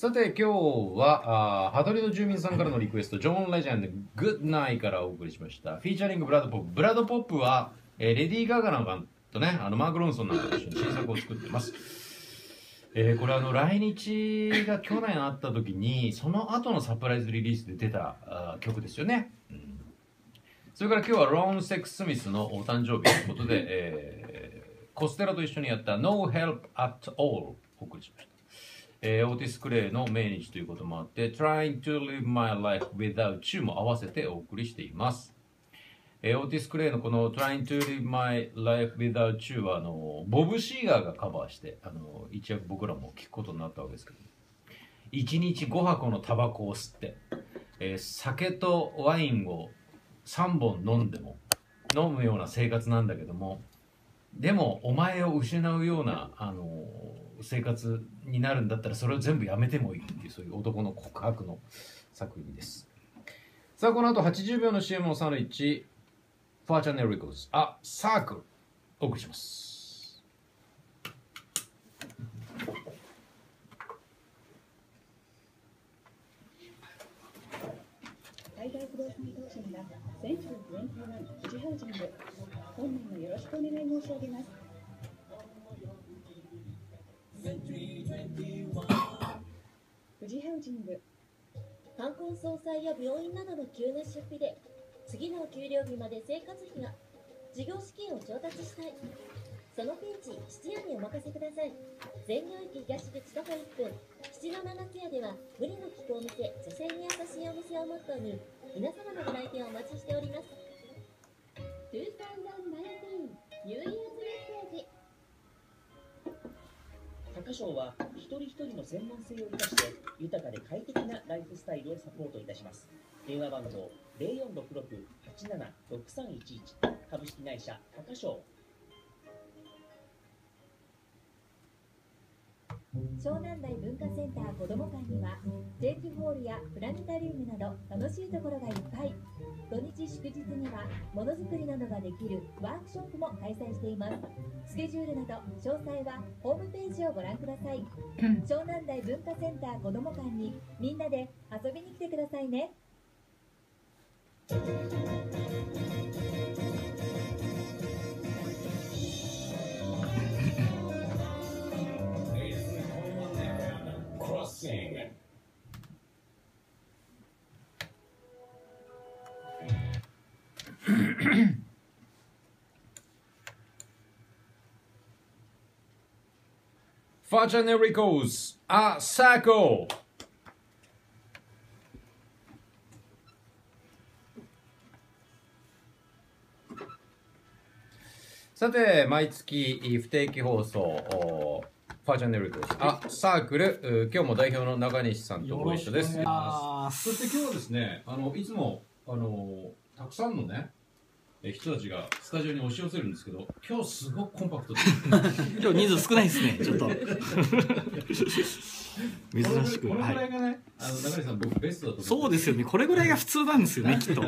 さて今日はあー羽鳥の住民さんからのリクエストジョン・レジェンド「Good Night」からお送りしました。 featuring ブラッドポップ。ブラッドポップは、えーレディー・ガガなんかとね。あのマーク・ロンソンなんかと一緒に新作を作ってます。えーこれあの来日が去年あった時にその後のサプライズリリースで出たあ曲ですよね、うん。それから今日はローン・セックス・ミスのお誕生日ということで、えーコステロと一緒にやった No Help at All お送りしました。えーオーティス・クレイの命日ということもあって Trying to live my life without you も合わせてお送りしています、えーオーティス・クレイのこの Trying to live my life without you はあのボブ・シーガーがカバーしてあの一躍僕らも聞くことになったわけですけど。1日5箱のタバコを吸って、えー酒とワインを3本飲んでも飲むような生活なんだけどもでもお前を失うような、あの生活になるんだったらそれを全部やめてもいいっていうそういう男の告白の作品です。さあこの後80秒の CM のサンドイッチファーチャンネルリコーズあサークルお送りします。海外不動産投資にはセンチュー21富士ハウジング本年もよろしくお願い申し上げます。富士ハウジング冠婚葬祭や病院などの急な出費で次の給料日まで生活費が事業資金を調達したい。そのピンチ質屋にお任せください。全領域東口徒歩1分。七の七ツ屋では無理の利くお店女性に優しいお店をモットーに皆様のご来店をお待ちしております。2019ニューイ高賞は一人一人の専門性を生かして豊かで快適なライフスタイルをサポートいたします。電話番号0466-876311株式会社高賞湘南台文化センター子ども館にはチェンジホールやプラネタリウムなど楽しいところがいっぱい。土日祝日にはものづくりなどができるワークショップも開催しています。スケジュールなど詳細はホームページをご覧ください。湘南台文化センター子ども館にみんなで遊びに来てくださいね h a n e r i c o s あサーコさて毎月不定期放送おファーチャンネルリコーズあサークルう今日も代表の中西さんとご一緒ですそして今日はですねあのいつもあのたくさんのねえ人たちがスタジオに押し寄せるんですけど今日すごくコンパクトで 今日人数少ないですね、ちょっと。珍しく。このぐはい。らいがね、あの中西さん僕ベストだと思そうですよね。これぐらいが普通なんですよね、きっと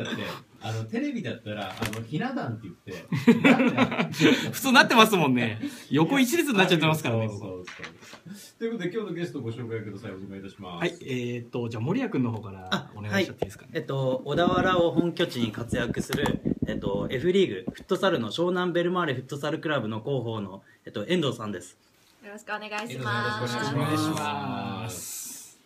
あのテレビだったらあのひな壇って言って 普通なってますもんね。横一列になっちゃってますからね、ということで今日のゲストをご紹介くださいお願いいたしますはい、えーっと、じゃあ森谷君の方からあお願いしちゃっていいですかね？えっと、小田原を本拠地に活躍する、えっと、F リーグフットサルの湘南ベルマーレフットサルクラブの広報の、えっと、遠藤さんです。よろしくお願いしよろます。しくお願いします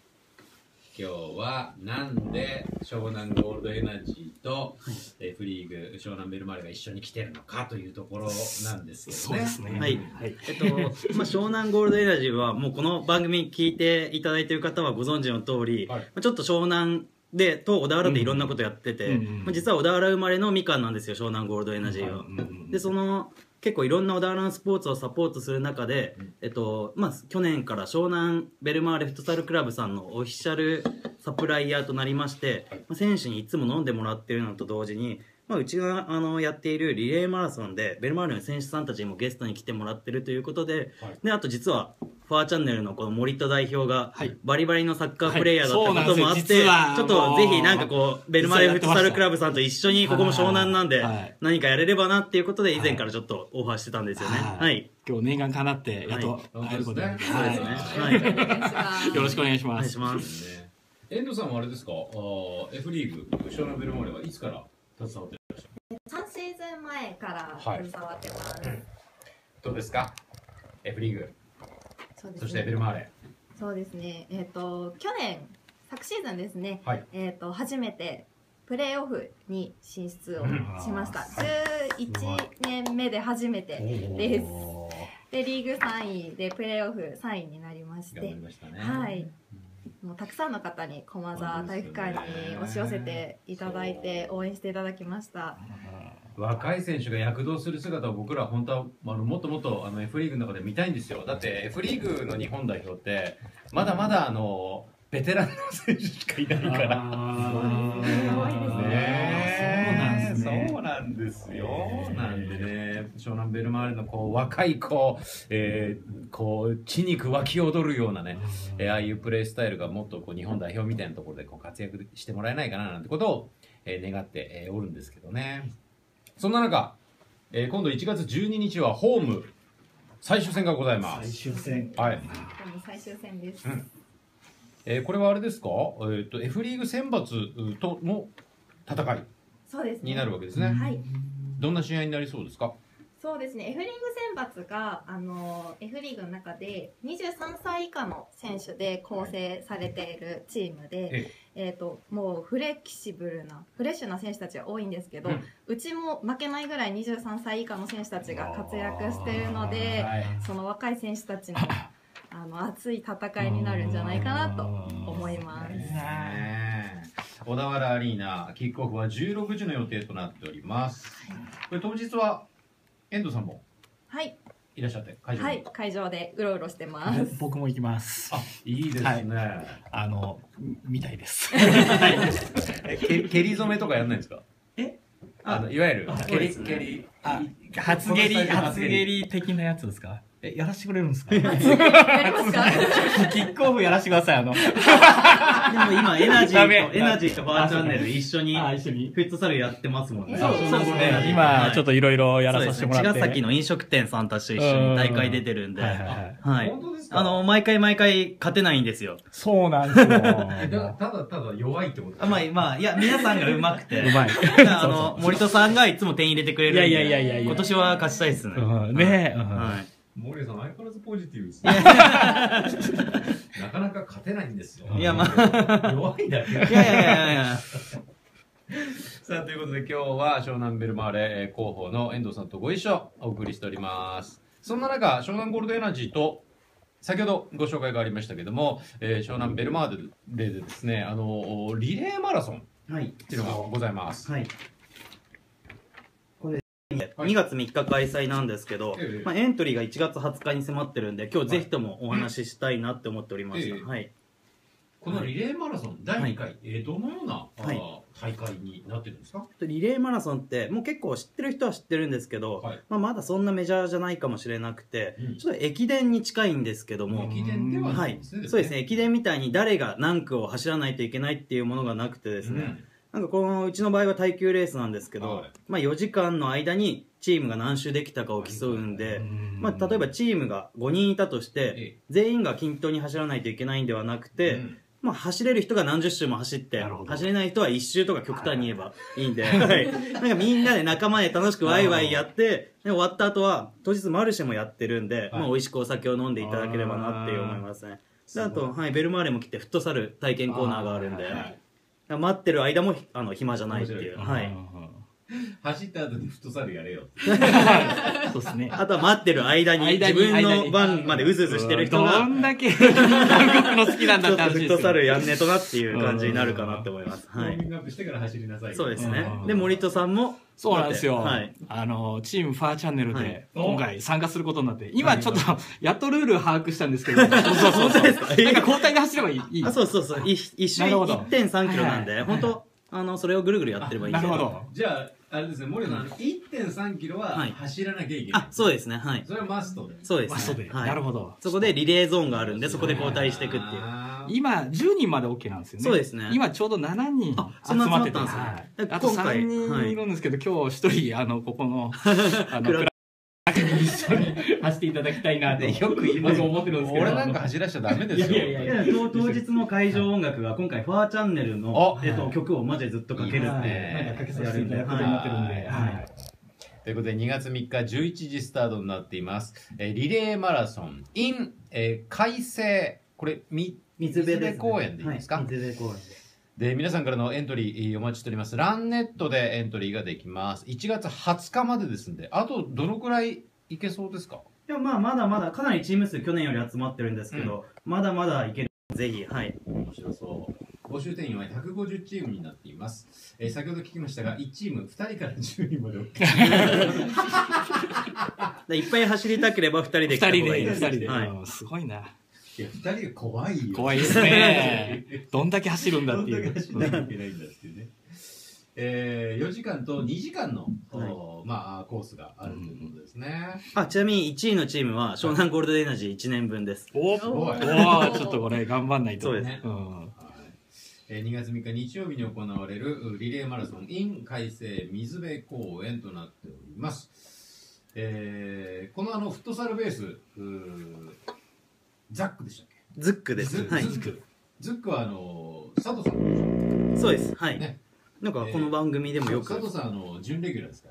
今日はなんで湘南ゴールドエナジーと、えフリーグ湘南ベルマーレが一緒に来てるのかというところなんですけどねそうですね。はいはい。えっと、まあ、湘南ゴールドエナジーは、もうこの番組聞いていただいている方はご存知の通り、はいまあちょっと湘南で、と小田原でいろんなことやってて、うん実は小田原生まれのみかんなんですよ、湘南ゴールドエナジーは。うんうんでその結構いろんな小田原のスポーツをサポートする中で、えっとまあ、去年から湘南ベルマーレフットサルクラブさんのオフィシャルサプライヤーとなりまして、まあ、選手にいつも飲んでもらってるのと同時に、まあ、うちがあのやっているリレーマラソンでベルマーレの選手さんたちにもゲストに来てもらってるということで,、はい。であと実はファーチャンネルのこの森田代表がはい。バリバリのサッカープレイヤーだったこともあって、はい。はちょっとぜひなんかこうベルマレフットサルクラブ実さんと一緒にここも湘南なんではい。何かやれればなっていうことで以前からちょっとオファーしてたんですよね。はい。はい。今日念願かなって、やっとはい。会えることに本当ですねそうですね。はい。よろしくお願いしお願います。します。ね遠藤さんはあれですか？F リーグ湘南ベルマーレはいつから携わってらっしゃる3シーズン前からはい携わってます。どうですか？F リーグそうですそしてベね。ルマーレそうですね。えっ、と去年昨シーズンですね。はいえっ、と初めてプレーオフに進出をしました。11年目で初めてです。でリーグ3位でプレーオフ3位になりまして頑張り、ましたねはい。もうたくさんの方に駒沢体育館に押し寄せていただいて応援していただきました。若い選手が躍動する姿を僕らは本当はあのもっともっとあの F リーグの中で見たいんですよ。だって F リーグの日本代表ってまだまだあのベテランの選手しかいないからなんですよ。なんでね、湘南ベルマーレのこう若い子、えーこう血肉湧き踊るようなね、えーああいうプレースタイルがもっとこう日本代表みたいなところでこう活躍してもらえないかななんてことを、えー願って、えーおるんですけどね。そんな中、えー今度1月12日はホーム最終戦がございます。最終戦。はい。でも最終戦です。うんえーこれはあれですか、えー、と F リーグ選抜との戦いそうですね。になるわけですね。はい。どんな試合になりそうですか？そうですね F リーグ選抜があの F リーグの中で23歳以下の選手で構成されているチームで、ええー、ともうフレキシブルなフレッシュな選手たちが多いんですけど、ううんちも負けないぐらい23歳以下の選手たちが活躍しているのではいその若い選手たちの あの熱い戦いになるんじゃないかなと思います。ね小田原アリーナキックオフは16時の予定となっております。これ当日は遠藤さんも？はい、いらっしゃって会場に、はい、会場でうろうろしてます。僕も行きます。あいいですね、あの、みたいです。えけ 蹴り染めとかやんないんですか？えあのいわゆるあ蹴り蹴りあ、初蹴り、初蹴り。的なやつですか？え、やらしてくれるんですか？やりますか？キックオフやらしてください、あの。でも今エナジーとエナジーとファーチャンネル一緒にあ、一緒に。フットサルやってますもんね。そうそうですね。はい。今、ちょっといろいろやらさせてもらって。ね。茅ヶ崎の飲食店さんたちと一緒に大会出てるんで、はいはいはい。はい。本当ですか？あの、毎回毎回勝てないんですよ。そうなんですよ。ただただ弱いってことあまあ、まあ、いや、皆さんが上手くて。うまい。あの、森戸さんがいつも点入れてくれるんで。いやいやいやいやいや今年は勝ちたいですね。うんねえうんはい。森さん相変わらずポジティブですねなかなか勝てないんですよいや、まあ、弱いだけいやいやいやいや。さあということで今日は湘南ベルマーレえー広報の遠藤さんとご一緒お送りしておりますそんな中湘南ゴールドエナジーと先ほどご紹介がありましたけども、えー湘南ベルマーレでですねあのリレーマラソンはい。っていうのがございますはい。これ、2月3日開催なんですけど、ええまあ、エントリーが1月20日に迫ってるんで、今日ぜひともお話ししたいなって思っておりました。ええはい。このリレーマラソン第2回、えーどのような、はい大会になってるんですか？リレーマラソンってもう結構知ってる人は知ってるんですけど、はい。まあ、まだそんなメジャーじゃないかもしれなくて、うん。ちょっと駅伝に近いんですけども、駅伝ではなはいいんですね、そうですね。駅伝みたいに誰が何区を走らないといけないっていうものがなくてですね、うん。なんかこのうちの場合は耐久レースなんですけど、はい。まあ、4時間の間にチームが何周できたかを競うんで、まあ、例えばチームが5人いたとして、ええ。全員が均等に走らないといけないんではなくて、うんまあ、走れる人が何十周も走って走れない人は1周とか極端に言えばい。いんで、はい、なんかみんなで仲間で楽しくワイワイやってで終わった後は当日マルシェもやってるんで、まあ、美味しくお酒を飲んでいただければなっていう思いますねであと、はい、ベルマーレも来てフットサル体験コーナーがあるんで、はいはい待ってる間もあの暇じゃないっていう、はい、走った後にフットサルやれよ そうですね。あとは待ってる間に間自分の番までうずうずしてる人がどんだけ動くの好きなんだちょってとフっ話ですよットサルやんねえとなっていう感じになるかなって思います。はいウォーミ。ングアップしてから走りなさいそうですねう。んで、森戸さんも、そうなんですよ。はい。あの、チームファーチャンネルはいで、今回参加することになって、今ちょっと、やっとルール把握したんですけど、そうそうそう。ですかなんか交代で走ればいい。いいあ、そうそうそう。い一周なるほど1.3キロなんで、はいはい本当あの、それをぐるぐるやってればいいんで。なるほど。じゃああれですね、森田さん、あの1.3キロははい。走らなきゃいけない。あそうですねはい。それはマストで。そうですまあそうで、ねはい。なるほど。そこでリレーゾーンがあるんでそこで交代していくっていう。あー。今10人まで OK なんですよね。そうですね。今ちょうど7人あ集そんなまってて集まったんですね。はい。であと今回3人いるんですけど、今日1人あのここの あの一緒に走っていただきたいなとよく言います僕思ってるんですけど。俺なんか走らしちゃダメですよ。いやいやいや当当日の会場音楽が今回ファーチャンネルのお、えっと、曲をマジでずっとかけるんかかけさせていただくことになってるんで、はいはい。ということで2月3日11時スタートになっています。えーリレーマラソン in、えー海星これみ水辺です、ね、公園でいいですか、はい、水辺公園でで皆さんからのエントリーお待ちしております。ランネットでエントリーができます。1月20日までですんで、あとどのくらいいけそうですか？いやまあまだまだかなりチーム数去年より集まってるんですけど、まだまだいけるぜひはい面白そう。募集定員は150チームになっています。えー先ほど聞きましたが、1チーム2人から10人まで OK。で いっぱい走りたければ2人で来た2人で方がいいです2人で、はいうんすごいないや、2人が怖いよ。怖いですねどんだけ走るんだっていどんだけう走らなきゃいけないんだっていうね。えー、4時間と2時間の、はい。おまあ、コースがあるということですね。あちなみに1位のチームは湘南ゴールドエナジー1年分です。おおすごい。ちょっとこれ頑張んないと。そうですね。ん。はい。えー2月3日日曜日に行われるうリレーマラソン in 海星水辺公園となっております。えー、このあのフットサルベース、うーザックでしたっけ？ズックです。はいズズック。ズックはあの佐藤さんそうです。はい、ねなんかこの番組でもよく佐藤さんあの準レギュラーですか？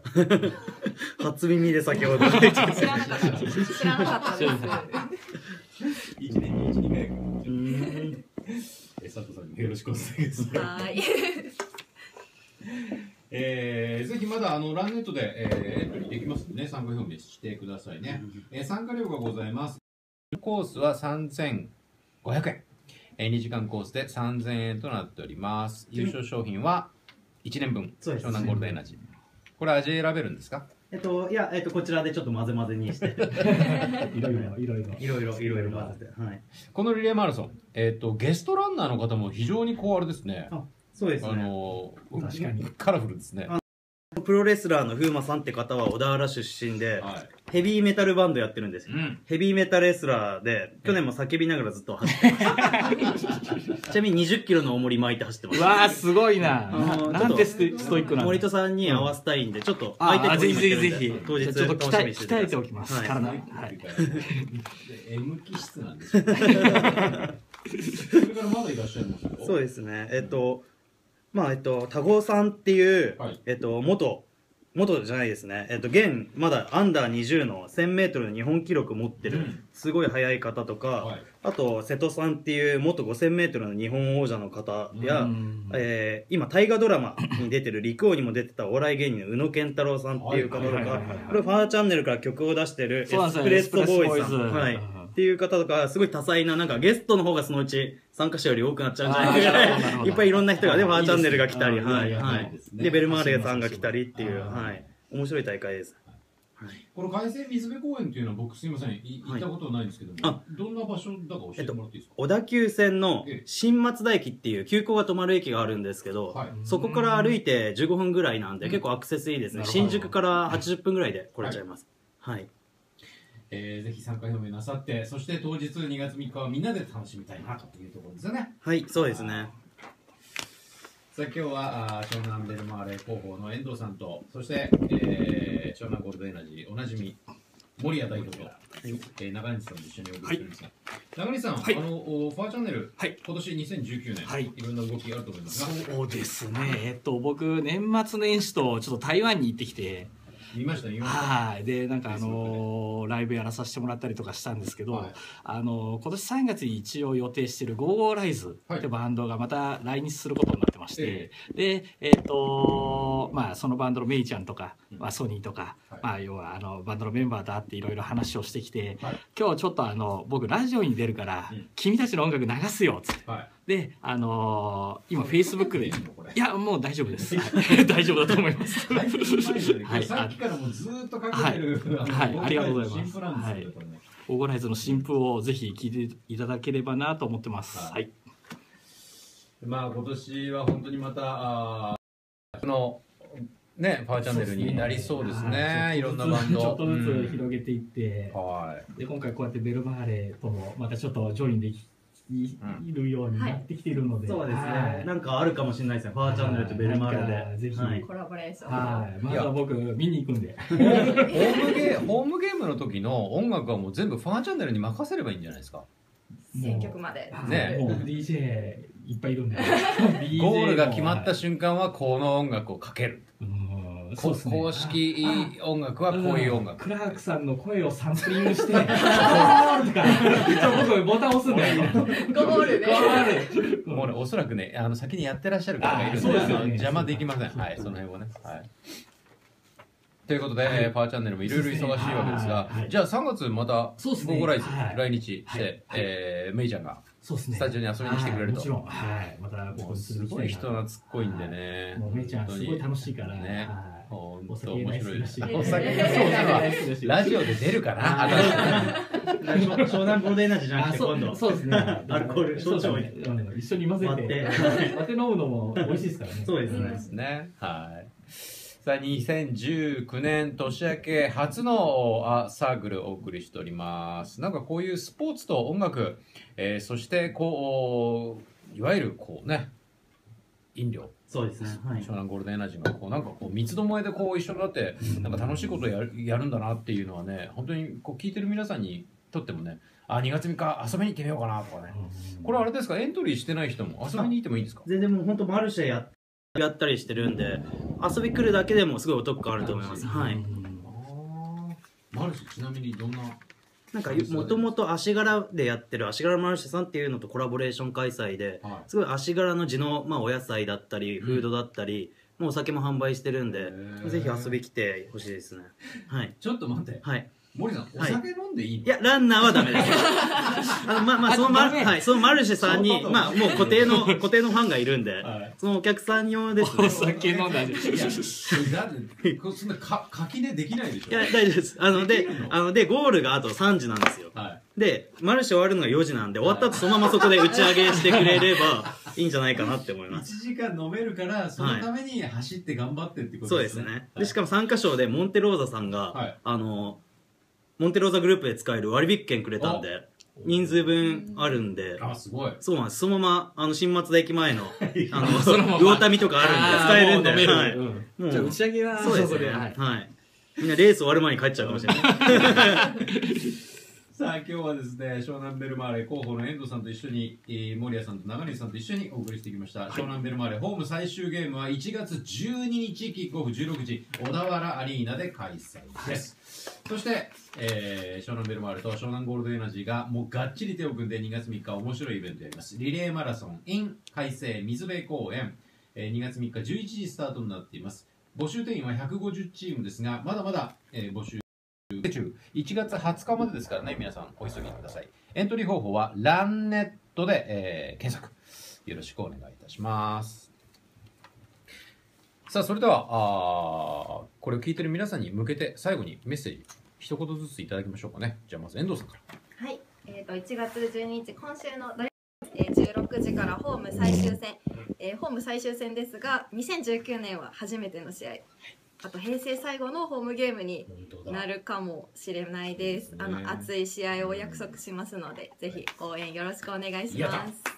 ら。初耳で先ほど知らなかった知らなかったです1年に1、2回やかえー佐藤さんよろしくお願いします。はいえーぜひまだあのランネットで、えーエントリーできますのでね、参加表明してくださいね。えー参加料がございます。コースは3500円。えー2時間コースで3000円となっております。優勝商品は1年分、そうです湘南ゴールドエナジー。これ味選べるんですか？えっと、いや、えっと、こちらでちょっと混ぜ混ぜにしていろいろ、いろいろ。いろいろ、いろいろ混ぜて。はい。このリレーマラソン、えっと、ゲストランナーの方も非常にこう、あれですね。あ、そうですね。あの、確かに。カラフルですね。プロレスラーの風磨さんって方は小田原出身で、はい、ヘビーメタルバンドやってるんですよ。うん。ヘビーメタレスラーで去年も叫びながらずっと走ってます ちなみに20キロの重り巻いて走ってます。うわーすごいな。ななんてストイックなの森戸さんに合わせたいんでちょっとあ相手あぜひぜひぜひ。当日ちょっと鍛え楽しみにして鍛えておきます、はい。体ははい M 気質なんですよ、ね。それからまだいらっしゃいますよ。そうですね。えっとまあえっと多合さんっていう、はい。えっと元元じゃないですね。えっと現まだアンダー20の 1000m の日本記録持ってる、うん。すごい速い方とか、はい。あと瀬戸さんっていう元 5000m の日本王者の方や、うん。えー今大河ドラマに出てる陸王にも出てたお笑い芸人の宇野健太郎さんっていう方とかこれファーチャンネルから曲を出してるエスプレッソボーイさん、はい、うんっていう方とかすごい多彩ななんかゲストの方がそのうち参加者より多くなっちゃうんじゃないか。いっぱいいろんな人がねあーファーチャンネルが来たりはいはい。でベルマーレさんが来たりっていうはい。面白い大会です。この海星水辺公園っていうのは僕すみません、い行ったことないんですけども、あどんな場所だか教えてもらっていいですか、小田急線のええ新松田駅っていう急行が止まる駅があるんですけど、はい。そこから歩いて15分ぐらいなんで、うん。結構アクセスいいですね。新宿から80分ぐらいで来れちゃいます。はい。えー、ぜひ参加表明なさって、そして当日2月3日はみんなで楽しみたいなというところですよね。はい、そうですね。さあ今日はあー湘南ベルマーレ広報の遠藤さんと、そして、えー、湘南ゴールドエナジーおなじみ森谷代表と、えー、中西さんと一緒にお送りしております。が、中西さん、はい。あのおファーチャンネル、はい。今年2019年、はい。いろんな動きがあると思いますが、そうですね。えっと僕年末年始とちょっと台湾に行ってきて見ました、見ました。はい。でなんかあのーライブやらさせてもらったりとかしたんですけど、はい。あのー今年3月に一応予定してる「ゴーゴーライズ」ってバンドがまた来日することになってまして、でえっ、とまあそのバンドのメイちゃんとか、うん。まあ、ソニーとか、はい。まあ要はあのバンドのメンバーと会っていろいろ話をしてきて、はい。今日ちょっとあの僕ラジオに出るから、うん。君たちの音楽流すよっつって。はい。であのー今フェイスブックでいやもう大丈夫です。は い大丈夫だと思います。はい。さっきからもうずーっとかけてる、のはい。ありがとうございます。新プランですよ、これね。オーゴライズの新譜をぜひ聴いていただければなと思ってます。はい。はい。まあ今年は本当にまたあのねパワーチャンネルになりそうですはい。ねいろんなバンド。ちょっとずつうん。広げていって、はい。で今回こうやってベルマーレともまたちょっとジョインできいるようになってきているので、そうですはい。ねなんかあるかもしれないですね。ファーチャンネルとベルマーレで。ぜひはい。コラボレーション。はい、まずは僕見に行くんで。ホームゲー ホームゲームの時の音楽はもう全部ファーチャンネルに任せればいいんじゃないですか。選曲まで。ね DJ いっぱいいるんで。DJ ゴールが決まったも瞬間はこの音楽をかける。うんそうですね。公式音楽はこういう音楽。クラークさんの声をサンプリングして、ゴールとか、一応僕ボタン押すんだよ。ゴールでゴ。ールもうね、おそらくね、あの先にやってらっしゃる方がいるので、ね。邪魔できません。はい、その辺はね。はい。ということで、えーパワーチャンネルもいろいろ忙しいわけですがはい、じゃあ3月また、そうですね。ゴーゴライズはい。来日してはい、えーメイちゃんがそうですね。スタジオに遊びに来てくれるとはいもちろん、はい。またここにすごい人懐っこいんでね。もうめいちゃんすごい楽しいから、ねお酒面白いです。お酒え大好きだしラジオで出るかな湘南ゴールデンエナジーじゃなくあそうて今度。そうですね。アルコールそうです焼酎ねうん一緒に混ぜてて、割って飲むのも美味しいですからね。そうですね。はい。さあ、2019年年明け初のあサークルをお送りしております。なんかこういうスポーツと音楽、えーそしてこう、いわゆるこうね、飲料、そうですね。はい湘。南ゴールデンエナジーがこうなんかこう三つどもえでこう一緒になってなんか楽しいことをやるやるんだなっていうのはね本当にこう聞いてる皆さんにとってもねあ2月3日遊びに行ってみようかなとかねうんこれあれですか？エントリーしてない人も遊びに行ってもいいんですか？全然もう本当マルシェややったりしてるんで、遊び来るだけでもすごいお得感あると思います。はい。マルシェちなみにどんな？なんかもともと足柄でやってる足柄マルシェさんっていうのとコラボレーション開催で、はすごい足柄の地の、まあ、お野菜だったりフードだったり、もうお酒も販売してるんでぜひ遊び来てほしいですね。はい。ちょっと待って。はい森さんおはい。酒飲んでいいの、いやランナーはダメです。あのまあまあそのマル,、はい、そのマルシェさんにまあもう固定の固定のファンがいるんで、はい。そのお客さん用ですね。お酒飲んだり。いやそんなか垣根できないでしょ。いや大丈夫です。あのであのでゴールがあと3時なんですよ。はい。でマルシェ終わるのが4時なんで終わった後そのままそこで打ち上げしてくれればい。いんじゃないかなって思います。1時間飲めるからそのために走って頑張ってってことそうですね。で、しかも参加賞でモンテローザさんが、はい。あの、モンテローザグループで使える割引券くれたんで、人数分あるんで、あすごいそうなんです。そのまま、あの、新松田駅前の、あの、そのまま魚民とかあるんで、使えるんで、はい。じゃあ打ち上げはそうですね。こでははいい。みんなレース終わる前に帰っちゃうかもしれない。さあ今日はですね湘南ベルマーレ広報の遠藤さんと一緒に、えー、森谷さんと長西さんと一緒にお送りしてきました、湘南ベルマーレホーム最終ゲームは1月12日キックオフ16時小田原アリーナで開催です、そして、えー湘南ベルマーレと湘南ゴールドエナジーがもうがっちり手を組んで2月3日面白いイベントやります。リレーマラソン in 海星水辺公園、えー2月3日11時スタートになっています。募集定員は150チームですがまだまだ、えー募集中1月20日までですからね皆さんお急ぎください。エントリー方法はランネットで、えー検索。よろしくお願いいたします。さあそれではあーこれを聞いてる皆さんに向けて最後にメッセージ一言ずついただきましょうかね。じゃあまず遠藤さんから。はい、えー、と1月12日、今週の土曜日、えー、16時からホーム最終戦、えーホーム最終戦ですが、2019年は初めての試合、あと平成最後のホームゲームになるかもしれないです。あねの熱い試合をお約束しますので、ぜひ応援よろしくお願いします。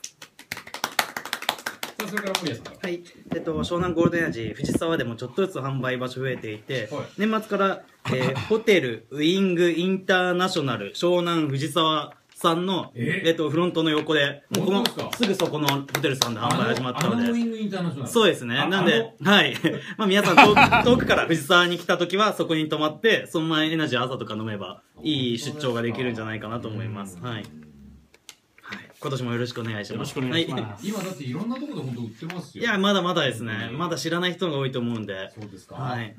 さあそれから森谷さんからはい。えっと、湘南ゴールデンエナジー、藤沢でもちょっとずつ販売場所増えていて、はい年末から、えーホテルウイングインターナショナル湘南藤沢さんの、え？えっと、フロントの横で、もうこのすぐそこのホテルさんで販売始まったので。そうですね。あなんで、はい。まあ皆さん遠く遠くから藤沢に来た時はそこに泊まって、その前エナジー朝とか飲めば、いい出張ができるんじゃないかなと思います。はい。はい。今年もよろしくお願いします。今だっていろんなところで本当売ってますよいや、まだまだですね。まだ知らない人が多いと思うんで。そうですか、はい。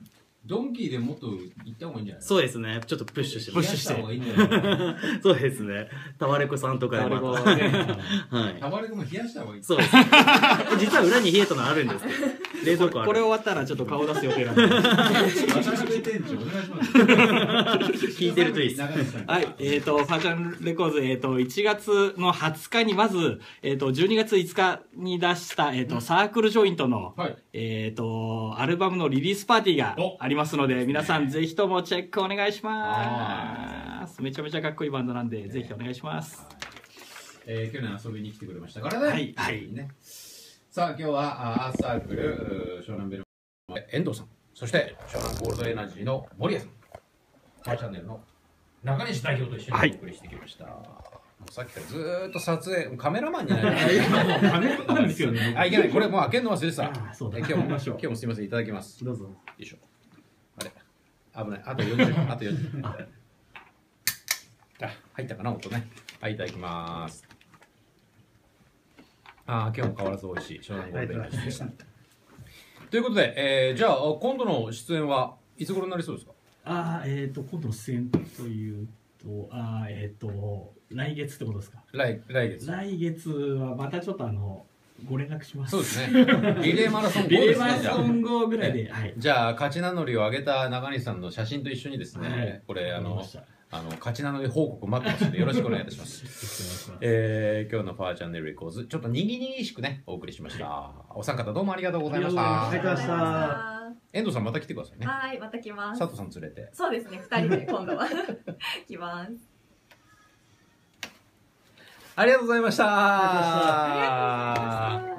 ドンキーでもっと行った方がいいんじゃない？そうですね。ちょっとプッシュして。プッシュして冷やた方がいいんじゃない？そうですね。タワレコさんとかでまた。ね はい。タバレコも冷やした方がいいそうです。実は裏に冷えたのあるんですけど。冷蔵庫あるこれ終わったらちょっと顔出す予定なんで渡辺店長お願いします聞いてるといいです長西さんはい、えっ、と、ファーチャンレコーズ、えっ、と、1月の20日にまず、えっ、と、12月5日に出した、えっ、と、サークルジョイントの、はいえっ、と、アルバムのリリースパーティーがおありますので、皆さんぜひともチェックお願いします。めちゃめちゃかっこいいバンドなんで、ぜひお願いします。えー去年遊びに来てくれましたからね。はいはいね。さあ、今日はあアースサークル、湘南ベル遠藤さん、そして湘南ゴールドエナジーの森谷さん、ファーチャンネルの中西代表と一緒にお送りしてきました。もうさっきからずーっと撮影、カメラマンになりました。カメラマンですよねあ、いけない。これもう開けるの忘れてた。そうだえ今日も、開けましょう今日もすみません、いただきます。よどうぞ。いしょ。危ない。あと40、あと40。あ、入ったかな、音ね。はい、いただきます。あー今日も変わらず美味しい。湘南ゴールデンライスでした。ということで、えー、じゃあ、今度の出演はいつ頃になりそうですか？あーえっ、と、今度の出演というと、あーえっ、と、来月ってことですか？来来月。来月はまたちょっとあの、ご連絡します。そうですね。リレーマラソン後リレですね。ーマラソじゃあン後ぐらいで、はい。じゃあ、勝ち名乗りを上げた中西さんの写真と一緒にですね、はいこれ、あのあの勝ち名乗り報告待ってますので、よろしくお願いいたします。えー、今日のファーチャンネルレコーズ、ちょっとにぎにぎしくね、お送りしました。お三方どうもありがとうございました。ありがとうございましたは遠藤さんまた来てくださいね。い、また来ます佐。藤さん連れて。そうですね、二人で今度は 来ます。ありがとうございました。